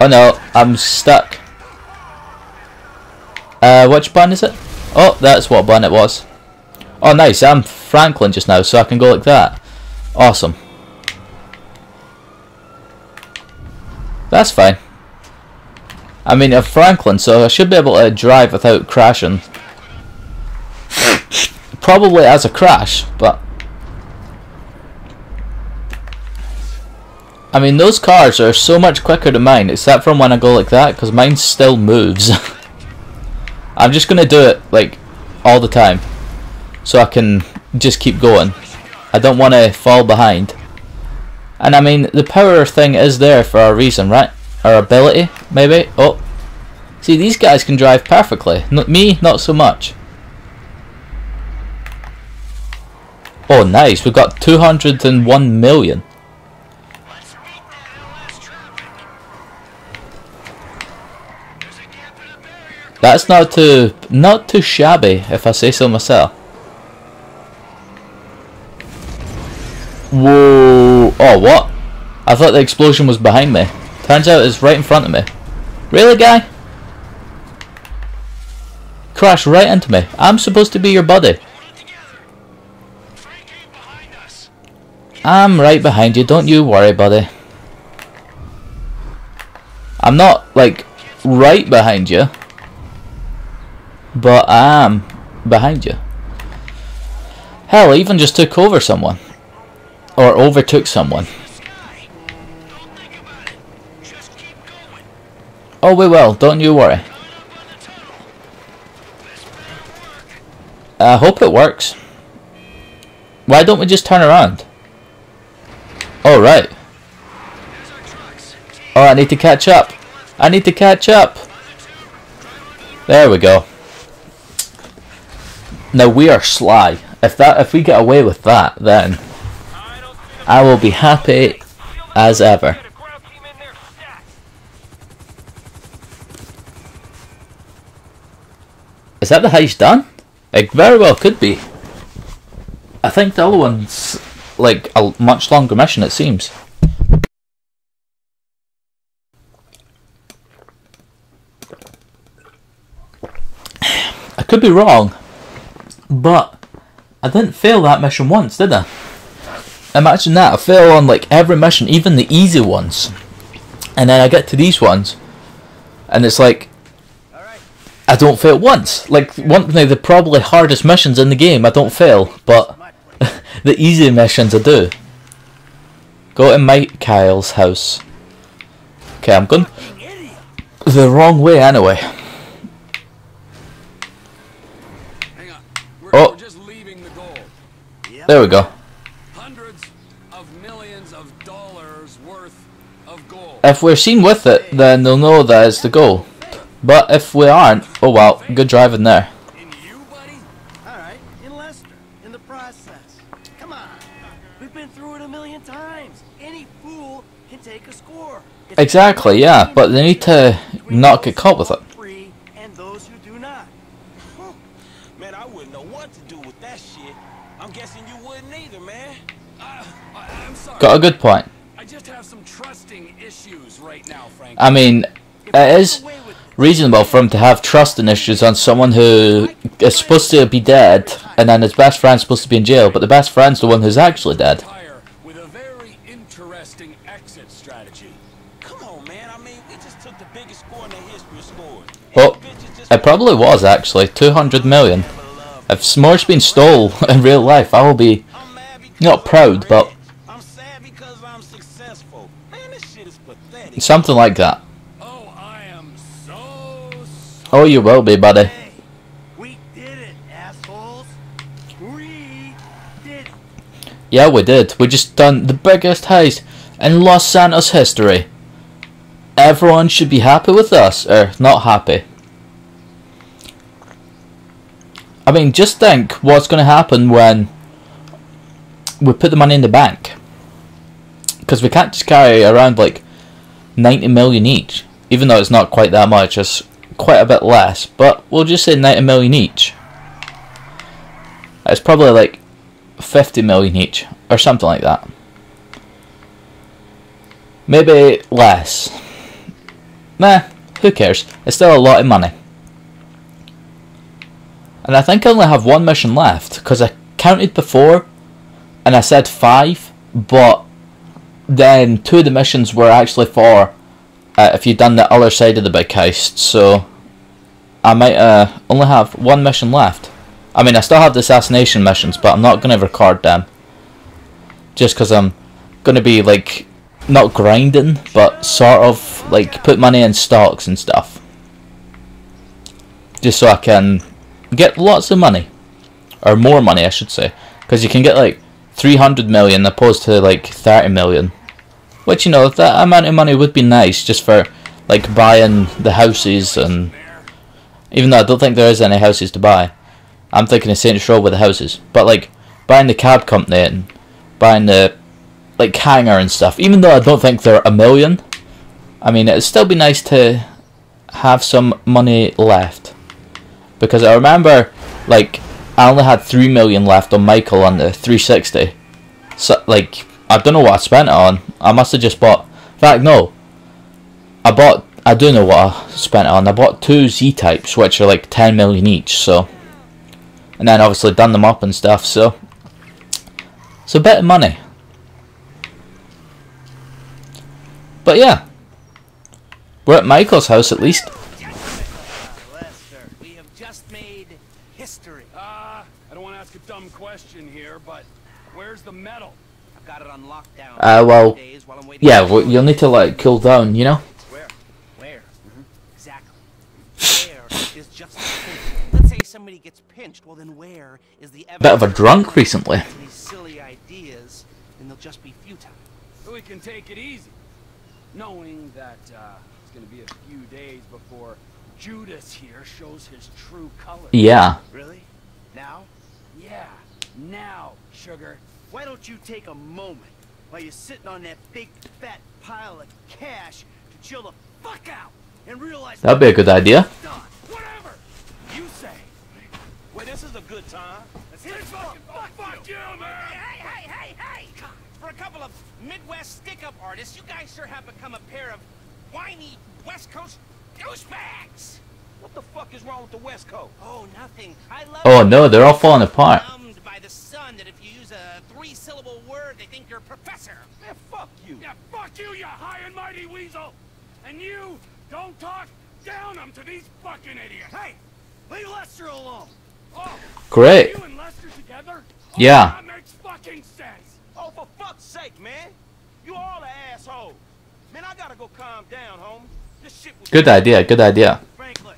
Oh no, I'm stuck. Uh, which button is it? Oh, that's what button it was. Oh nice, I'm Franklin just now, so I can go like that. Awesome. That's fine. I mean, I'm Franklin, so I should be able to drive without crashing. Probably as a crash, but... I mean, those cars are so much quicker than mine, except from when I go like that, because mine still moves. I'm just going to do it, like, all the time. So I can just keep going. I don't want to fall behind. And I mean, the power thing is there for a reason, right? Or ability, maybe? Oh. See, these guys can drive perfectly. Not me, not so much. Oh, nice. We've got 201 million. That's not too not too shabby, if I say so myself. Whoa! Oh, what? I thought the explosion was behind me. Turns out it's right in front of me. Really, guy? Crash right into me. I'm supposed to be your buddy. I'm right behind you, don't you worry, buddy. I'm not, like, right behind you. But I am behind you. Hell, I even just took over someone. Or overtook someone. Oh, we will, don't you worry. I hope it works. Why don't we just turn around? Oh, right. Oh, I need to catch up. I need to catch up. There we go. Now we are sly. If that, if we get away with that, then I will be happy as ever. Is that the heist done? It very well could be. I think the other one's like a much longer mission it seems. I could be wrong, but I didn't fail that mission once, did I? Imagine that, I fail on like every mission, even the easy ones. And then I get to these ones, and it's like, I don't fail once. Like, one of the probably hardest missions in the game, I don't fail, but the easy missions I do. Go to Michael's house. Okay, I'm going the wrong way anyway. There we go. If we're seen with it, then they'll know that it's the goal. But if we aren't, oh well, good driving there. Exactly, yeah, but they need to not get caught with it. Man, I wouldn't know what to do with that shit. I'm guessing you wouldn't either, man. Uh, I, Got a good point. I just have some trusting issues right now, Frank. I mean, it is reasonable for him to have trusting issues on someone who is supposed to be dead, and then his best friend's supposed to be in jail, but the best friend's the one who's actually dead. Well, it probably was actually 200 million. If S'more's been stole in real life, I will be not proud, but something like that. Oh, you will be, buddy. Yeah, we did. We just done the biggest heist in Los Santos history everyone should be happy with us, or not happy. I mean, just think what's going to happen when we put the money in the bank. Because we can't just carry around like 90 million each. Even though it's not quite that much, it's quite a bit less. But we'll just say 90 million each. It's probably like 50 million each, or something like that. Maybe less. meh, who cares? It's still a lot of money. And I think I only have one mission left, because I counted before, and I said five, but then two of the missions were actually for uh, if you'd done the other side of the big heist, so I might uh, only have one mission left. I mean, I still have the assassination missions, but I'm not going to record them. Just because I'm going to be, like, not grinding, but sort of, like, put money in stocks and stuff. Just so I can get lots of money. Or more money, I should say. Because you can get, like, 300 million opposed to, like, 30 million. Which, you know, that amount of money would be nice just for, like, buying the houses and... Even though I don't think there is any houses to buy. I'm thinking of Saints Row with the houses. But, like, buying the cab company and buying the, like, hangar and stuff. Even though I don't think they're a million. I mean, it'd still be nice to have some money left. Because I remember, like, I only had 3 million left on Michael on the 360. So, like, I don't know what I spent it on. I must have just bought. In fact, no. I bought. I do know what I spent it on. I bought two Z types, which are like 10 million each. So, and then obviously done them up and stuff. So, it's a bit of money. But yeah, we're at Michael's house at least. Lester, we have just made history. Uh, I don't want to ask a dumb question here, but where's the medal? I've got it on lockdown. Uh, well, Days while I'm waiting Yeah, well, you'll need to like cool down, you know. Where? Where? Exactly. Where is just the thing. Let's say somebody gets pinched. Well, then where is the evidence? Bit of a drunk recently. These silly ideas, and they'll just be futile. We can take it easy, knowing that uh, it's going to be a few days before Judas here shows his true colors. Yeah. Really? Now? Yeah, now, sugar. Why don't you take a moment while you're sitting on that big fat pile of cash to chill the fuck out and realize That'd be a good idea. Whatever you say. Well, this is a good time. Let's hit fucking fuck, Fuck you, man. Hey, hey, hey, hey! For a couple of Midwest stick-up artists, you guys sure have become a pair of whiny West Coast douchebags! What the fuck is wrong with the West Coast? Oh, nothing. I love Oh no, they're all falling apart. By the sun that if you use a three-syllable word, they think you're a professor. Man, fuck you. Yeah, fuck you, you high and mighty weasel. And you don't talk down 'em to these fucking idiots. Hey, leave Lester alone. Oh, Great. you and Lester together? Oh, Yeah. That makes fucking sense. Oh, for fuck's sake, man. You all an asshole. Man, I gotta go calm down, homie. This shit was Good idea. Good idea. Franklin,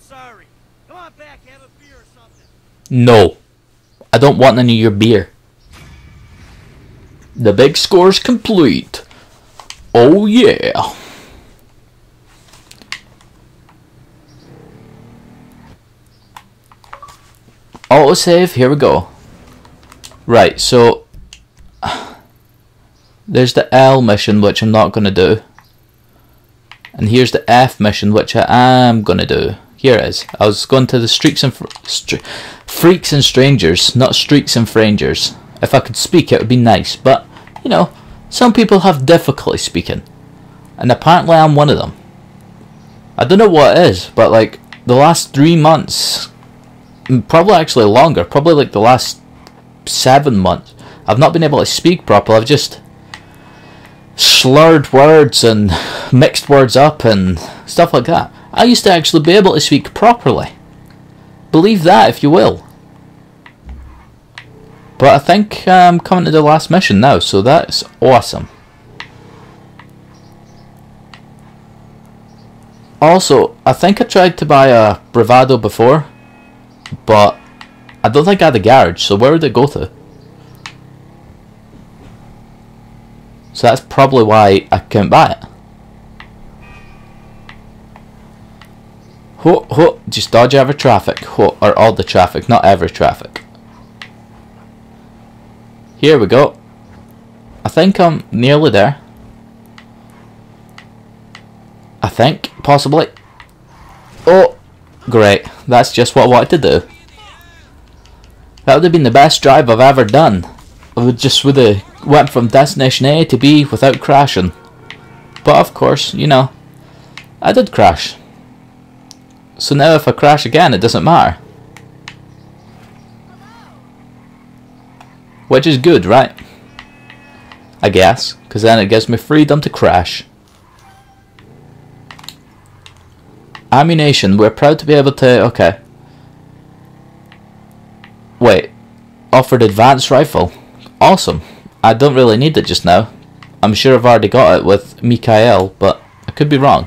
sorry. Come on back, have a beer or something. No, I don't want any of your beer. The big score's complete. Oh yeah. Autosave, here we go. Right, so there's the L mission which I'm not gonna do. And here's the F mission which I am gonna do. Here it is. I was going to the streaks and freaks and strangers, not streaks and frangers. If I could speak, it would be nice, but you know, some people have difficulty speaking, and apparently I'm one of them. I don't know what it is, but like the last three months, mm, probably actually longer, probably like the last seven months, I've not been able to speak properly. I've just slurred words and mixed words up and stuff like that. I used to actually be able to speak properly. Believe that if you will. But I think I'm coming to the last mission now, so that's awesome. Also, I think I tried to buy a Bravado before, but I don't think I had a garage, so where would it go to? So that's probably why I can't buy it. Ho, ho, just dodge every traffic. Ho, or all the traffic, not every traffic. Here we go. I think I'm nearly there. I think, possibly. Oh, great. That's just what I wanted to do. That would have been the best drive I've ever done. I would just would have went from destination A to B without crashing. But of course, you know, I did crash. So now if I crash again, it doesn't matter. Which is good, right? I guess, because then it gives me freedom to crash. Ammu-Nation, we're proud to be able to... Okay. Wait. Offered advanced rifle. Awesome. I don't really need it just now. I'm sure I've already got it with Michael, but I could be wrong.